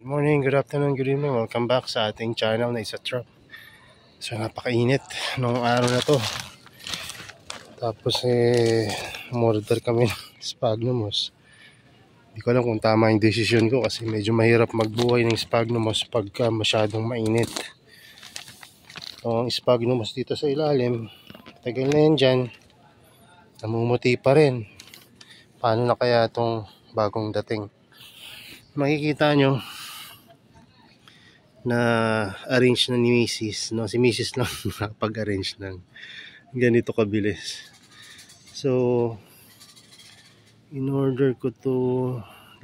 Good morning, good afternoon, good evening. Welcome back sa ating channel na isa truck. So napakainit nung araw na to. Tapos eh, umorder kami ng Spagnumos. Hindi ko alam kung tama yung desisyon ko kasi medyo mahirap magbuhay ng Spagnumos pagka masyadong mainit. So, ang Spagnumos dito sa ilalim, tagal na yan dyan. Namumuti pa rin. Paano na kaya itong bagong dating? Makikita nyo, na arrange na ni Mrs. No, si Mrs. lang nakapag-arrange ng ganito kabilis. So, in order ko to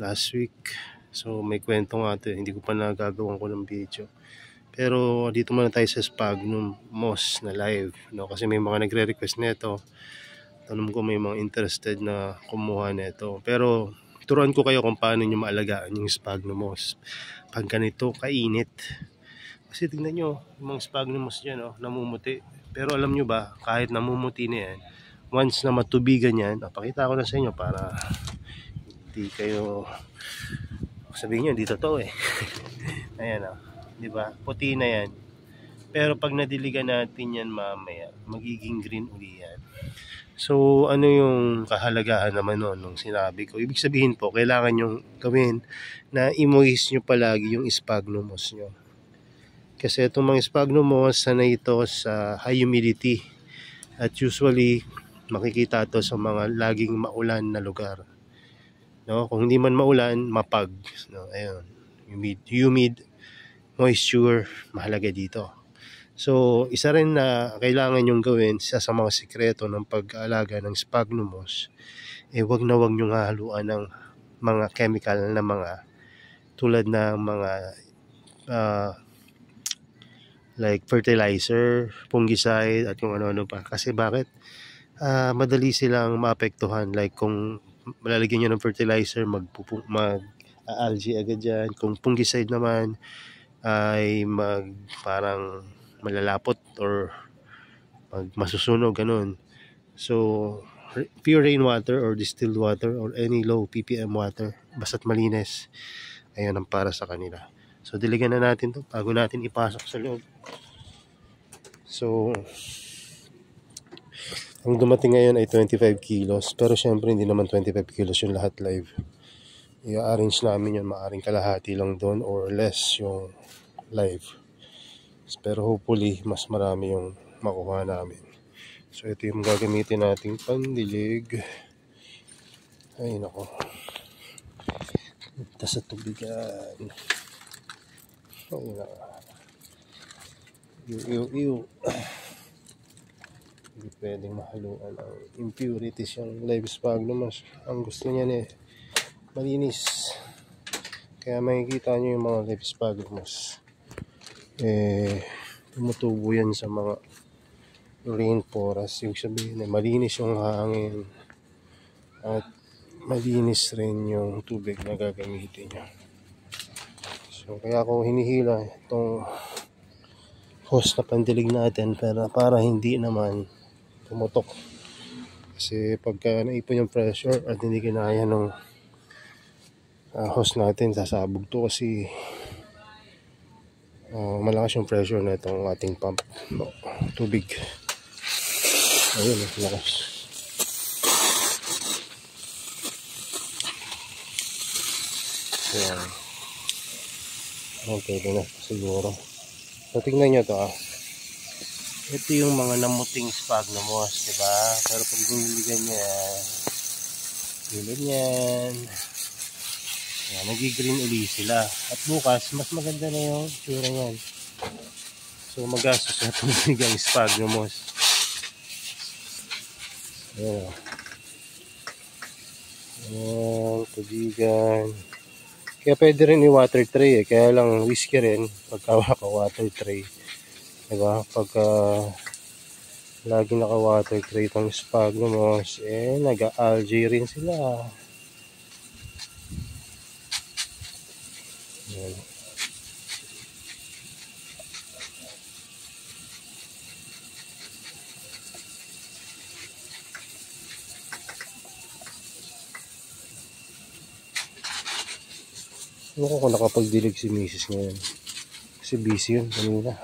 last week. So, may kwento nga to. eh. Hindi ko pa nagagawan ko ng video. Pero, dito muna tayo sa Spagnum Moss na live. No? Kasi may mga nagre-request nito. Tanong ko may mga interested na kumuha nito. Pero, turuan ko kayo kung paano nyo maalagaan yung Spagnum Moss pag ganito kainit. Kasi tingnan nyo, yung mga sphagnums dyan, oh, namumuti. Pero alam nyo ba, kahit namumuti na yan, once na matubigan yan, oh, pakita ko na sa inyo para hindi kayo sabihin nyo, hindi totoo eh. Ayan oh, di ba? Puti na yan. Pero pag nadiligan natin yan mamaya, magiging green uli yan. So, ano yung kahalagahan naman nun nung sinabi ko? Ibig sabihin po, kailangan yung gawin na i-moist nyo palagi yung sphagnumos nyo. Kasi itong mga sphagnumos, sanay ito sa high humidity. At usually, makikita ito sa mga laging maulan na lugar. No? Kung hindi man maulan, mapag. No? Ayun. Humid, humid, moisture, mahalaga dito. So, isa rin na kailangan yung gawin, isa sa mga sikreto ng pag-aalaga ng sphagnumos, eh wag na wag nyo haluan ng mga chemical na mga tulad ng mga uh, like fertilizer, fungicide at kung ano-ano pa. Kasi bakit? Uh, madali silang maapektuhan. Like kung malalagyan nyo ng fertilizer, mag, mag algae agad yan. Kung fungicide naman, ay mag parang malalapot or pag masusunog ganun. So pure rainwater or distilled water or any low ppm water basta't malinis ayun ang para sa kanila. So diligan na natin to bago natin ipasok sa loob. So ang dumating ngayon ay 25 kilos pero syempre hindi naman 25 kilos yung lahat live. I-arrange namin yun maaring kalahati lang doon or less yung live. Pero hopefully, mas marami yung makuha namin. So, ito yung gagamitin nating pandilig. Ay, nako. Ito sa tubigan. Ay, nako. Iw, iw, iw. Hindi pwedeng mahaluan ang impurities yung live sphagnum. Ang gusto niya eh, malinis. Kaya makikita nyo yung mga live sphagnums eh tumutubo yan sa mga rainforest. Yung sabihin na malinis yung hangin at malinis rin yung tubig na gagamitin niya. So kaya ako hinihila itong hose na pandilig natin para, para hindi naman tumutok. Kasi pagka naipon yung pressure at hindi kinaya ng uh, hose natin sasabog to kasi uh, malakas yung pressure na itong ating pump. No, tubig. Ayun lakas. Ayan. Okay na siguro. So tingnan nyo to ah. Ito yung mga namuting sphagnumos diba pero pag niligan niya gilid niyan Ayan, nag-green uli sila. At bukas, mas maganda na yung tsura niyan. So, magastos na tubig ang sphagnumos. Ayan. Ayan, tubigan. Kaya pwede rin i-water tray eh. Kaya lang whiskey rin pagka naka-water tray. Diba? Pagka lagi naka-water tray itong sphagnumos, eh, nag-algae rin sila. Ayan. Ewan ko kung nakapagdilig si Mrs. ngayon. Kasi busy yun kanina.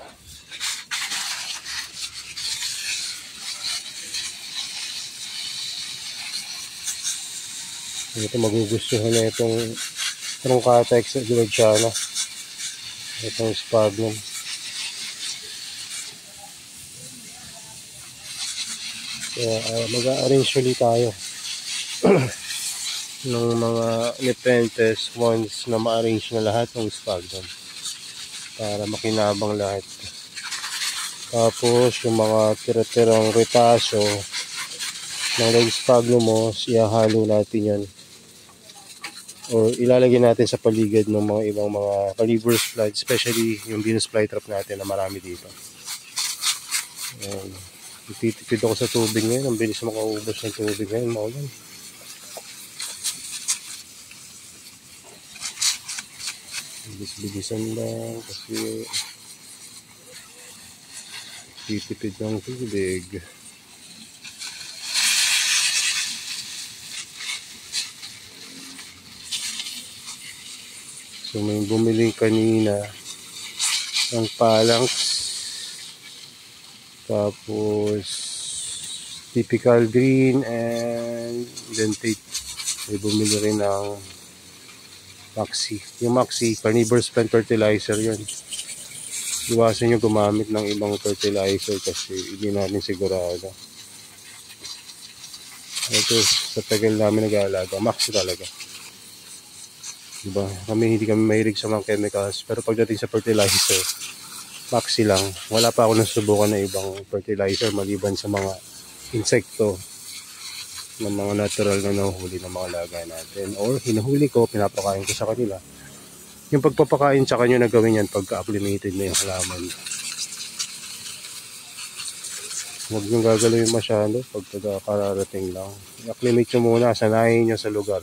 Ito magugustuhan na itong trungkata sa Georgiana. Itong sphagnum. Kaya uh, mag-arrange ulit tayo ng mga nepenthes once na ma-arrange na lahat ng sphagnum para makinabang lahat. Tapos yung mga tira-tirang retaso ng leg sphagnum mo, ihahalo natin yan or ilalagay natin sa paligid ng mga ibang mga carnivorous flight, especially yung Venus flytrap natin na marami dito. Ayan. Titipid ako sa tubig ngayon. Ang bilis makaubos ng tubig ngayon. Maulan. Bilis-bilisan lang kasi titipid ng tubig. So may bumili kanina ng palangs. Tapos typical green and then take may bumili rin ng maxi. Yung maxi carnivorous plant fertilizer yun. Iwasan nyo gumamit ng ibang fertilizer kasi hindi natin sigurado. Ito sa tagal namin nag-aalaga maxi talaga Diba? Kami hindi kami mahilig sa mga chemicals. Pero pagdating sa fertilizer, maxi lang. Wala pa ako nasubukan na ibang fertilizer maliban sa mga insekto ng mga natural na nahuhuli ng mga laga natin. Or hinuhuli ko, pinapakain ko sa kanila. Yung pagpapakain sa kanyo na gawin yan pagka acclimated na yung halaman. Huwag nyo gagalawin masyado pag kararating lang. I-acclimate nyo muna, sanayin nyo sa lugar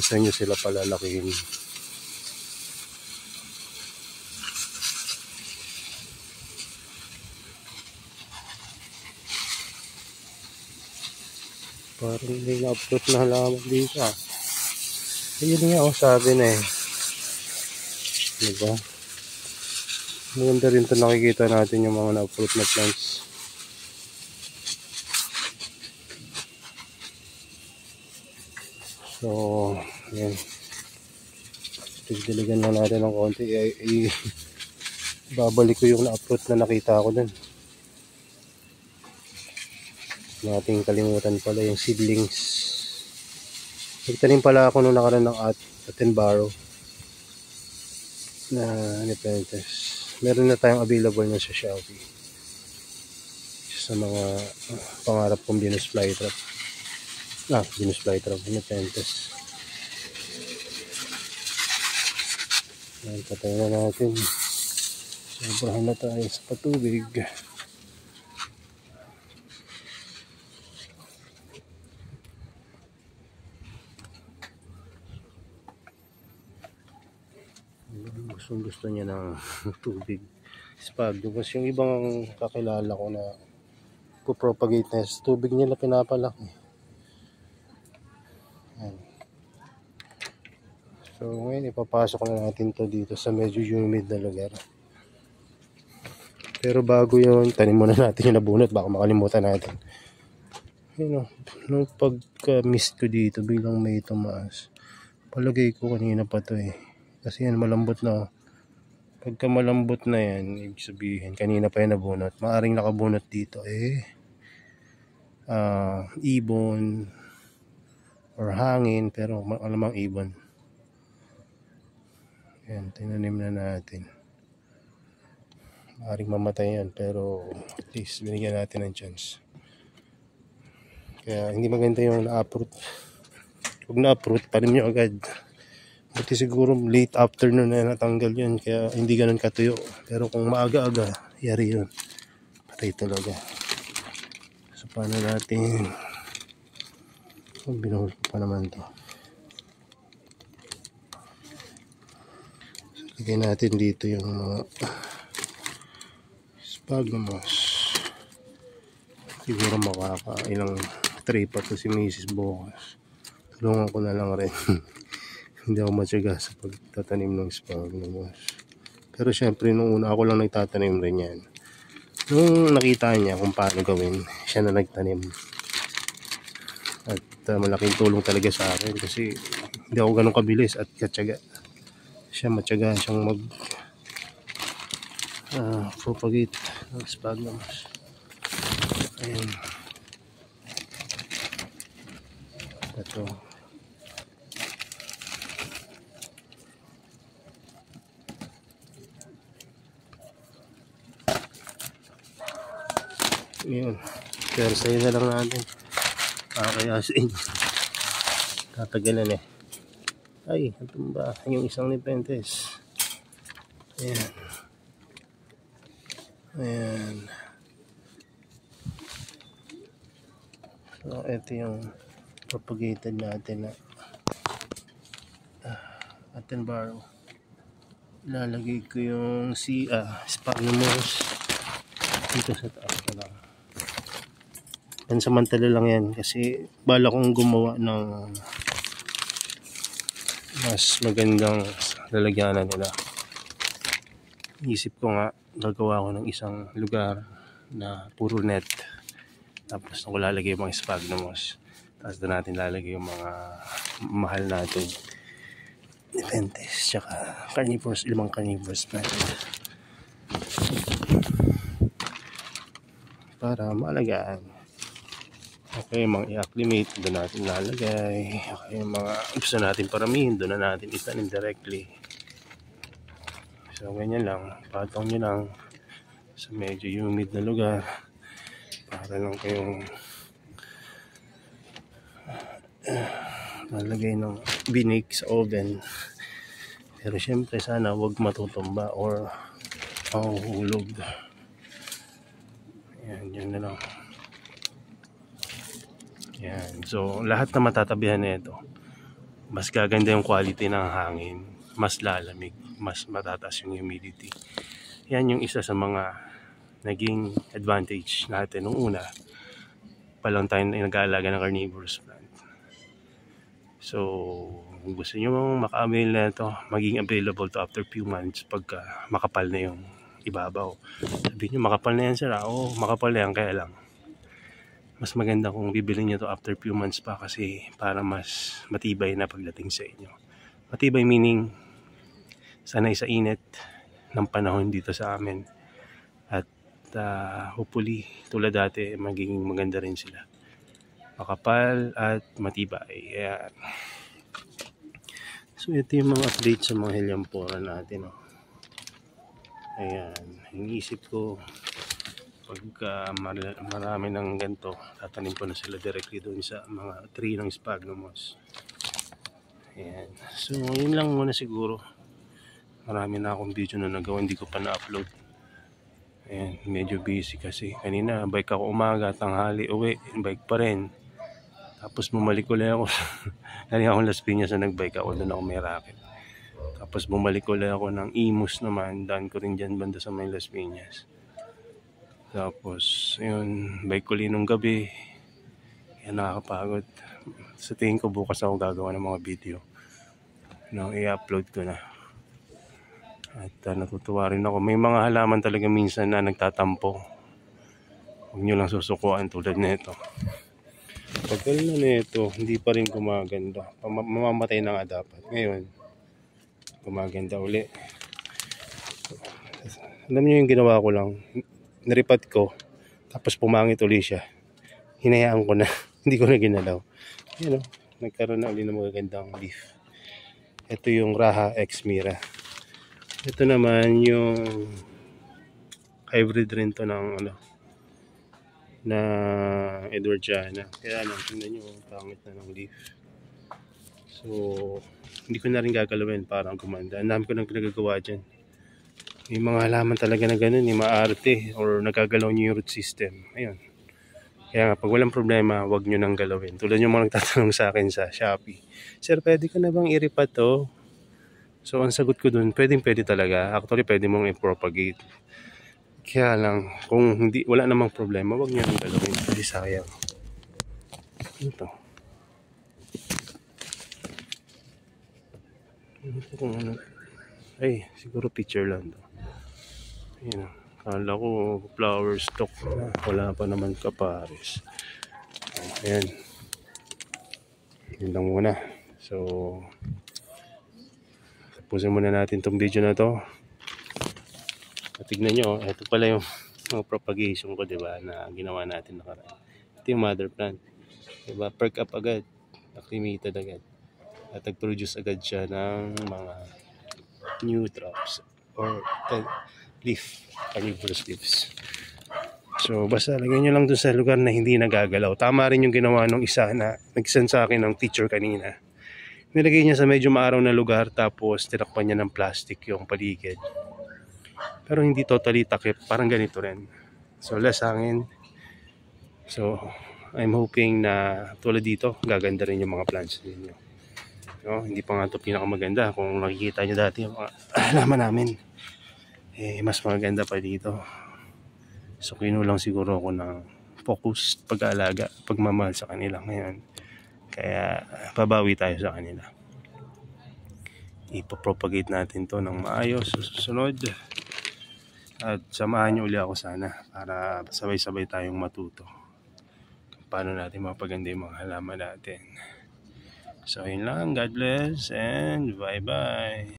saan nyo sila palalakihin. Parang may na-upload na halaman dito ah. Ayun nga oh, sabi na eh. Diba? Maganda rin ito nakikita natin yung mga na-upload na plants. So, yan. Tigdiligan na natin ng konti. I, babalik ko yung na-upload na nakita ko dun. Nating kalimutan pala yung seedlings. Nagtanim pala ako nung nakaraan ng at Atenbaro na Nepenthes. Meron na tayong available na sa Shopee. Sa mga uh, pangarap kong Venus flytrap. Ah, Venus flytrap. Nepenthes. Ayan, patay na natin. Sobrahan na tayo sa patubig. gustong gusto niya ng tubig spagdo kasi yung ibang kakilala ko na propagate na tubig nila pinapalaki Ayan. So ngayon ipapasok na natin to dito sa medyo humid na lugar pero bago yun tanim muna natin yung nabunot baka makalimutan natin yun o nung pagka mist ko dito bilang may tumaas palagay ko kanina pa to eh kasi yan malambot na. Pagka malambot na yan, ibig sabihin, kanina pa yan nabunot. Maaring nakabunot dito eh. Uh, ibon or hangin pero alamang ibon. Yan, tinanim na natin. Maaring mamatay yan pero at least binigyan natin ng chance. Kaya hindi maganda yung na-uproot. Huwag na-uproot, panim nyo agad. Buti siguro late afternoon na natanggal yun kaya hindi ganun katuyo. Pero kung maaga-aga, yari yun. Patay talaga. So paano natin oh, binuhol pa naman to. So, lagay natin dito yung mga spagamos. Siguro makakailang tray pa to si Mrs. Bukas. Tulungan ko na lang rin. hindi ako matyaga sa pagtatanim ng sphagnum pero syempre nung una ako lang nagtatanim rin yan nung nakita niya kung paano gawin siya na nagtanim at uh, malaking tulong talaga sa akin kasi hindi ako ganun kabilis at katyaga siya matyaga siyang mag uh, propagate ng sphagnum ayun ito. Yun. Pero sa'yo na lang natin. Ah kaya sa inyo tatagalan eh ay ito ba? Yung isang nipentes ayan. Ayan. So ito yung propagated natin na uh, atin barrel lalagay ko yung si ah, sphagnumos. Dito sa taas na lang. Pansamantala lang yan kasi bala kong gumawa ng mas magandang lalagyanan nila. Isip ko nga gagawa ko ng isang lugar na puro net. Tapos na ko lalagay yung mga sphagnumos tapos doon natin lalagay yung mga mahal natin. Nepenthes tsaka carnivores limang carnivores plant para maalagaan Okay, mga i-acclimate, doon natin lalagay. Okay, mga gusto natin paramihin, doon na natin itanim directly. So, ganyan lang. Patong nyo lang sa medyo humid na lugar para lang kayong lalagay ng binig sa oven. Pero syempre sana wag matutumba or mahuhulog. Yan, yan na lang. Yan. So, lahat na matatabihan nito, mas gaganda yung quality ng hangin, mas lalamig, mas matataas yung humidity. Yan yung isa sa mga naging advantage natin nung una pa lang tayo nag-aalaga ng carnivorous plant. So, kung gusto nyo maka-avail na ito, maging available to after few months pagka makapal na yung ibabaw. Sabihin nyo, makapal na yan sir. Oo, makapal na yan, kaya lang mas maganda kung bibili niyo to after few months pa kasi para mas matibay na pagdating sa inyo. Matibay meaning sanay sa init ng panahon dito sa amin. At uh, hopefully tulad dati magiging maganda rin sila. Makapal at matibay. Ayan. So ito yung mga update sa mga heliampora natin. Oh. Ayan. Iniisip ko pagka marami ng ganito tatanim ko na sila directly doon sa mga tree ng sphagnumos ayan. So yun lang muna siguro. Marami na akong video na nagawa hindi ko pa na-upload. Ayan medyo busy kasi. Kanina bike ako umaga tanghali uwi bike pa rin. Tapos bumalik ulit ako. Kanina akong Las Piñas na nagbike ako doon ako may racket. Tapos bumalik ulit ako ng Imus naman daan ko rin dyan banda sa may Las Piñas tapos, yun, bike ko nung gabi. Yan, nakakapagod. Sa tingin ko bukas ako gagawa ng mga video. No, i-upload ko na. At uh, natutuwa rin ako. May mga halaman talaga minsan na nagtatampo. Huwag nyo lang susukuan tulad nito. Pagkal na nito, hindi pa rin gumaganda. Mamamatay na nga dapat. Ngayon, gumaganda uli. Alam niyo yung ginawa ko lang naripat ko, tapos pumangit uli siya. Hinayaan ko na. Hindi ko na ginalaw. Yan o. Nagkaroon na uli ng magagandang leaf. Ito yung Raha X Mira. Ito naman yung hybrid rin to ng ano na Edwardiana. Kaya lang, tingnan nyo, pangit na ng leaf. So, hindi ko na rin gagalawin para gumanda. Ang dami ko nang pinagagawa dyan. May mga halaman talaga na ganun, yung maarte or nagagalaw nyo yung root system. Ayun. Kaya nga, pag walang problema, wag nyo nang galawin. Tulad yung mga nagtatanong sa akin sa Shopee. Sir, pwede ka na bang iripat to? So, ang sagot ko dun, pwedeng pwede talaga. Actually, pwede mong i-propagate. Kaya lang, kung hindi, wala namang problema, wag nyo nang galawin. Kasi sayang. Ito. Ano to kung ano? Ay, siguro picture lang to. Ayun. oh. Kala ko flower stock na. Wala pa naman kapares. Ayan. Yun lang muna. So, tapusin muna natin tong video na to. Tignan nyo, ito pala yung mga propagation ko, di ba, na ginawa natin nakaraan. Ito yung mother plant. Di ba, perk up agad. Acclimated agad. At nag-produce agad siya ng mga new drops or leaf, carnivorous leaves. So, basta lagay nyo lang dun sa lugar na hindi nagagalaw. Tama rin yung ginawa nung isa na nag-send sa akin ng teacher kanina. Nilagay niya sa medyo maaraw na lugar tapos tinakpan niya ng plastic yung paligid. Pero hindi totally takip. Parang ganito rin. So, less hangin. So, I'm hoping na tulad dito, gaganda rin yung mga plants ninyo. No, hindi pa nga ito pinakamaganda. Kung nakikita nyo dati yung mga halaman namin, eh, mas maganda pa dito. So, kinulang siguro ako ng focus, pag-aalaga, pagmamahal sa kanila ngayon. Kaya, babawi tayo sa kanila. Ipapropagate natin to ng maayos susunod. At samahan nyo uli ako sana para sabay-sabay tayong matuto paano natin mapaganda yung mga halaman natin. So, yun lang. God bless and bye-bye.